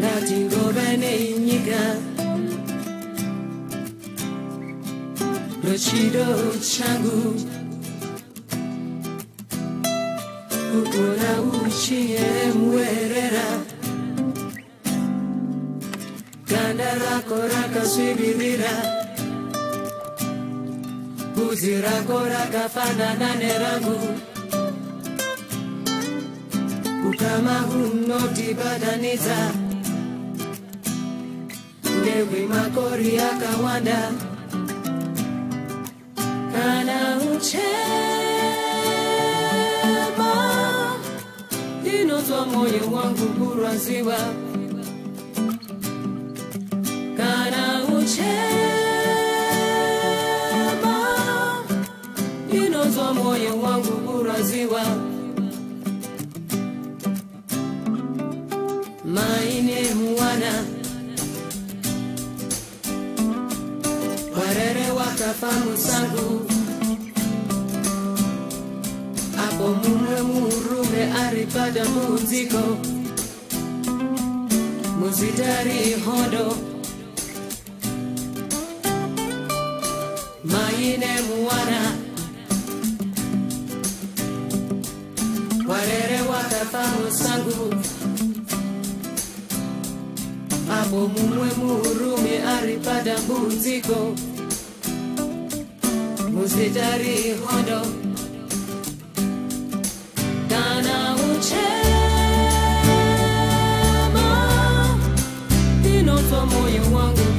natingoba nenyika lwechido changu kukura uchiyemwerera ganda rako rakasvibirira bvudzi rako rakafanana nerangu hama hunotibatanidza ndebwe makori akawanda kana uchema inozwa mwoyo wangu kurwaziwa kana uchema inozwa mwoyo wangu kurwaziwa kana maine muwana warere wakafa musangu apo mumwe murume ari padambudziko muzitari hondo maine muwana warere wakafa musangu mambo mumwe murume ari padambudziko muzitari hondo kana uche ma inotomoyo wangu